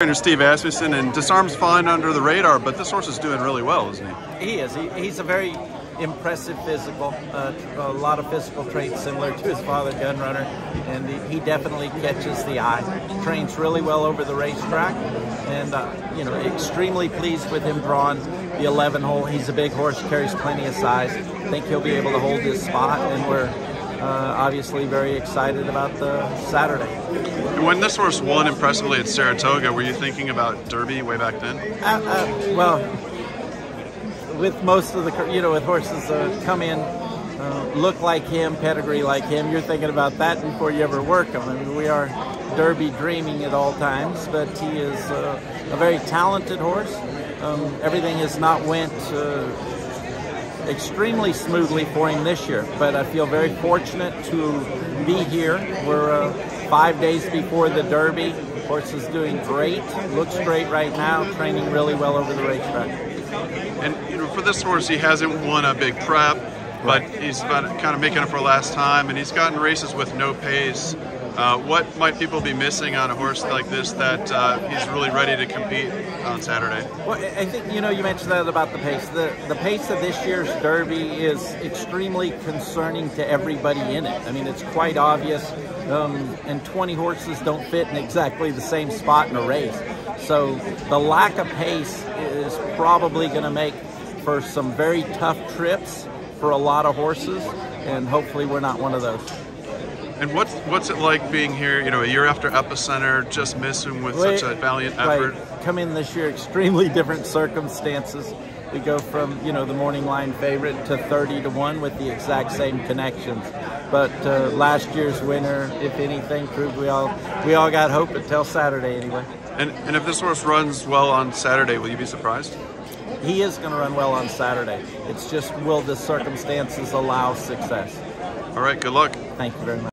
Trainer Steve Asmussen, and Disarm's fine under the radar, but this horse is doing really well, isn't he? He is. He, he's a very impressive physical, uh, a lot of physical traits similar to his father, Gunrunner, and he, he definitely catches the eye. Trains really well over the racetrack, and uh, you know, extremely pleased with him drawing the 11 hole. He's a big horse, carries plenty of size. think he'll be able to hold his spot, and we're uh, obviously very excited about the Saturday. When this horse won impressively at Saratoga, were you thinking about Derby way back then? Uh, uh, well, with most of the, you know, with horses uh, come in, uh, look like him, pedigree like him, you're thinking about that before you ever work them. I mean, we are Derby dreaming at all times, but he is uh, a very talented horse. Um, everything has not went uh, extremely smoothly for him this year, but I feel very fortunate to be here. We're uh, five days before the Derby. Horse is doing great, looks great right now, training really well over the racetrack. And you know, for this horse, he hasn't won a big prep, but he's about kind of making it for last time, and he's gotten races with no pace. Uh, what might people be missing on a horse like this that uh, he's really ready to compete on Saturday? Well, I think you know you mentioned that about the pace. The the pace of this year's Derby is extremely concerning to everybody in it. I mean, it's quite obvious, um, and 20 horses don't fit in exactly the same spot in a race. So the lack of pace is probably going to make for some very tough trips for a lot of horses, and hopefully we're not one of those. And what's what's it like being here? You know, a year after Epicenter, just missing with such a valiant effort. Right. Come in this year, extremely different circumstances. We go from you know the morning line favorite to 30 to one with the exact same connections. But uh, last year's winner, if anything, proved we all we all got hope until Saturday anyway. And and if this horse runs well on Saturday, will you be surprised? He is going to run well on Saturday. It's just will the circumstances allow success? All right. Good luck. Thank you very much.